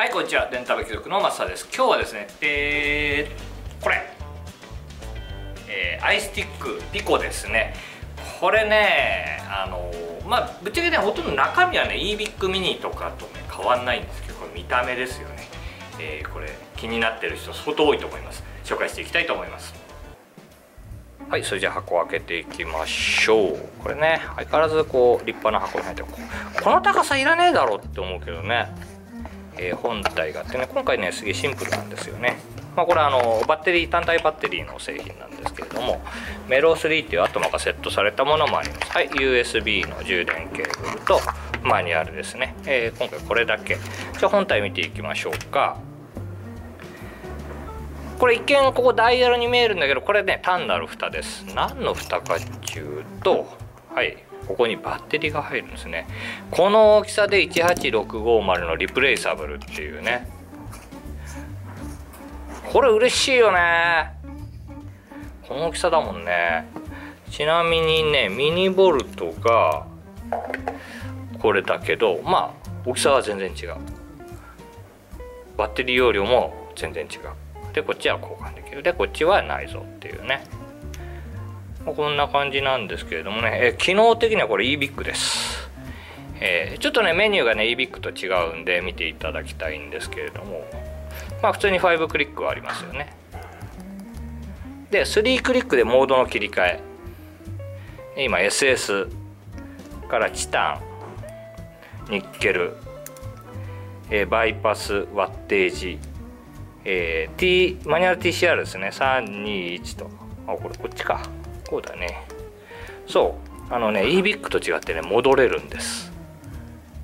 はいこんにちは。電卓貴族のマスターです。今日はですねえー、これ、えー、アイスティックピコですね。これねあのまあぶっちゃけねほとんど中身はね e ビッグミニとかとね変わんないんですけどこれ見た目ですよね、えー、これ気になってる人相当多いと思います。紹介していきたいと思います。はいそれじゃあ箱を開けていきましょう。これね相変わらずこう立派な箱に入ってこの高さいらねえだろって思うけどね。えー、本体があってね今回ねすげえシンプルなんですよね。まあ、これはあのバッテリー単体バッテリーの製品なんですけれどもメロ3っていうアトマがセットされたものもあります。はい USB の充電ケーブルとマニュアルですね、えー、今回これだけ。じゃあ本体見ていきましょうか。これ一見ここダイヤルに見えるんだけどこれね単なる蓋です。何の蓋かっていうとはい。ここにバッテリーが入るんですね。この大きさで18650のリプレイサブルっていうね。これ嬉しいよね。この大きさだもんね。ちなみにねミニボルトがこれだけどまあ大きさは全然違う。バッテリー容量も全然違う。でこっちは交換できる。でこっちはないぞっていうね。こんな感じなんですけれどもね、え機能的にはこれ eBIC です、えー、ちょっとねメニューがね eBIC と違うんで見ていただきたいんですけれども。まあ普通に5クリックはありますよね。で3クリックでモードの切り替え。今 SS からチタンニッケル、えー、バイパスワッテージ、えー、T マニュアル TCR ですね。321と。あこれこっちか。こうだね。そう。あのね eBIC と違ってね戻れるんです、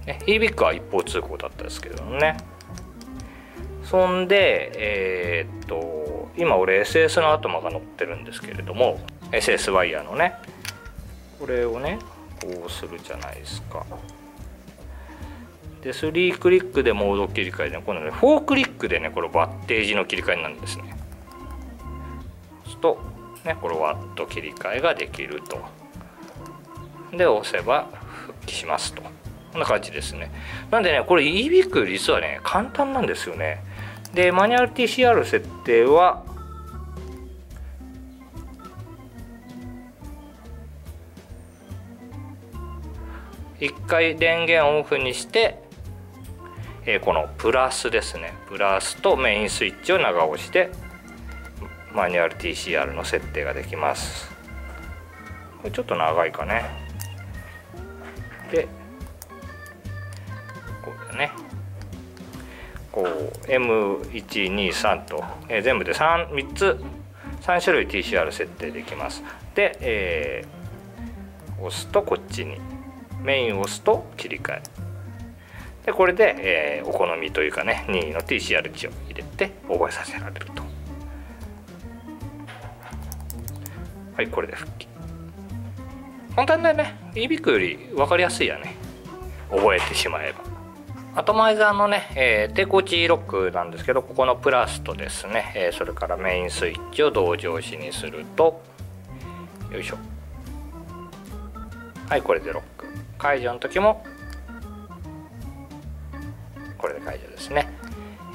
ね、eBIC は一方通行だったですけどね。そんでえー、っと今俺 SS のアトマが乗ってるんですけれども SS ワイヤーのね。これをねこうするじゃないですか。で3クリックでモード切り替えで今度ね4クリックでねこれバッテージの切り替えになるんですね。そうするとねこれワット切り替えができると。で押せば復帰しますと。こんな感じですね。なんでねこれ eBIC 実はね簡単なんですよね。でマニュアル TCR 設定は一回電源オフにして、えー、このプラスですね。プラスとメインスイッチを長押しでマニュアル TCR の設定ができます。これちょっと長いかね。でこうだね。こう M123 と、えー、全部で 3, 3つ。3種類 TCR 設定できます。で、えー、押すとこっちに。メインを押すと切り替え。でこれで、えー、お好みというかね任意の TCR 値を入れて覚えさせられると。はいこれで復帰簡単だよね eBIC より分かりやすいやね。覚えてしまえば。アトマイザーのね、えー、抵抗値ロックなんですけどここのプラスとですね、えー、それからメインスイッチを同乗子にすると。よいしょ。はいこれでロック。解除の時も。これで解除ですね、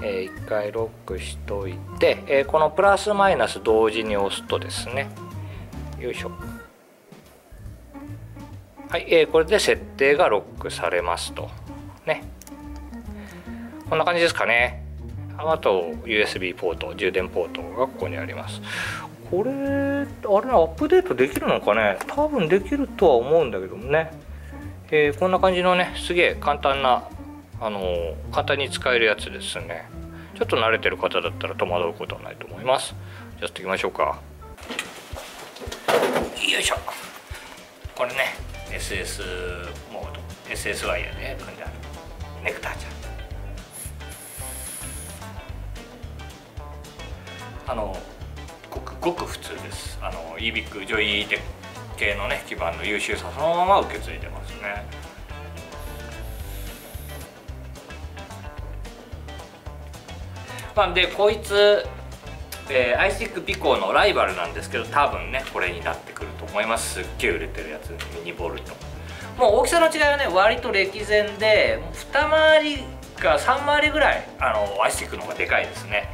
えー、1回ロックしといて、えー、このプラスマイナス同時に押すとですね。よいしょ。はい、えー、これで設定がロックされますと。ね。こんな感じですかね。あと USB ポート充電ポートがここにあります。これあれねアップデートできるのかね。多分できるとは思うんだけどもね、えー、こんな感じのねすげえ簡単なあのー、簡単に使えるやつですね。ちょっと慣れてる方だったら戸惑うことはないと思います。じゃあやっていきましょうか。よいしょ。これね SS モード。SS ワイヤーで組んである。ネクターちゃん。あのごくごく普通です。あの EBIC ジョイテ系のね基板の優秀さそのまま受け継いでますね。まあでこいつえー、アイスティックピコのライバルなんですけど多分ねこれになってくると思います。すっげえ売れてるやつミニボルト。もう大きさの違いはね割と歴然で二回りが3回りぐらいあのアイスティックの方がでかいですね。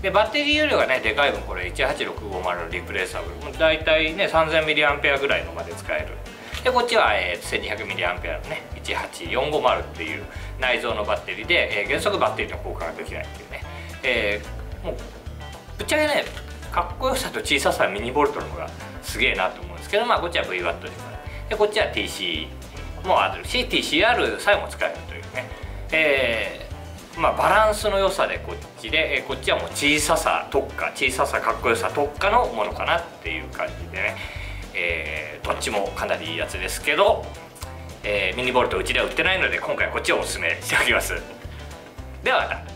でバッテリー容量がねでかい分これ18650のリプレーサブル。だいたいね 3000mAh ぐらいのまで使える。でこっちは、えー、1200mAh のね18450っていう内蔵のバッテリーで、えー、原則バッテリーの交換ができないっていうね、えー、もうぶっちゃけねかっこよさと小ささはミニボルトの方がすげえなと思うんですけどまあこっちは VW ででこっちは TC もあるし TCR さえも使えるというね、えー、まあ、バランスの良さでこっちで、えこっちはもう小ささ特化小ささかっこよさ特化のものかなっていう感じでね、えー、どっちもかなりいいやつですけど、えー、ミニボルトうちでは売ってないので今回こっちをおすすめしておきます。ではまた。